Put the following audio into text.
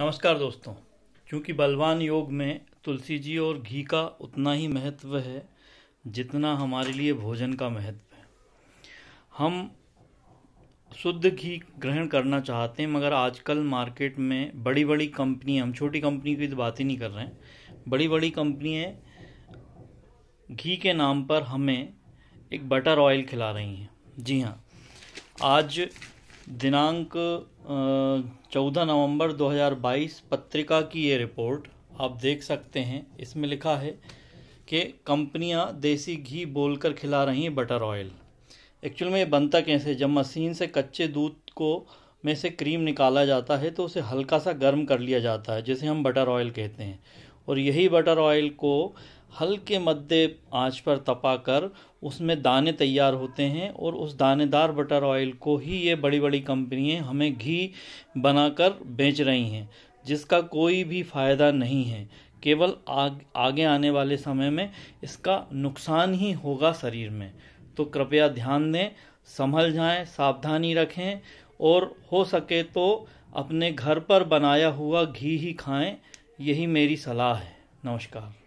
नमस्कार दोस्तों। क्योंकि बलवान योग में तुलसी जी और घी का उतना ही महत्व है, जितना हमारे लिए भोजन का महत्व है। हम शुद्ध घी ग्रहण करना चाहते हैं, मगर आजकल मार्केट में बड़ी बड़ी कंपनी, हम छोटी कंपनी की तो बात ही नहीं कर रहे हैं। बड़ी बड़ी कंपनियाँ घी के नाम पर हमें एक बटर ऑयल खिला रही हैं। जी हाँ आज दिनांक चौदह नवंबर 2022 पत्रिका की ये रिपोर्ट आप देख सकते हैं। इसमें लिखा है कि कंपनियाँ देसी घी बोलकर खिला रही हैं बटर ऑयल। एक्चुअल में ये बनता कैसे? जब मशीन से कच्चे दूध को में से क्रीम निकाला जाता है तो उसे हल्का सा गर्म कर लिया जाता है, जिसे हम बटर ऑयल कहते हैं। और यही बटर ऑयल को हल्के मध्य आँच पर तपाकर उसमें दाने तैयार होते हैं और उस दानेदार बटर ऑयल को ही ये बड़ी बड़ी कंपनियाँ हमें घी बनाकर बेच रही हैं जिसका कोई भी फ़ायदा नहीं है। केवल आग, आगे आने वाले समय में इसका नुकसान ही होगा शरीर में। तो कृपया ध्यान दें संभल जाएँ सावधानी रखें और हो सके तो अपने घर पर बनाया हुआ घी ही खाएँ यही मेरी सलाह है। नमस्कार।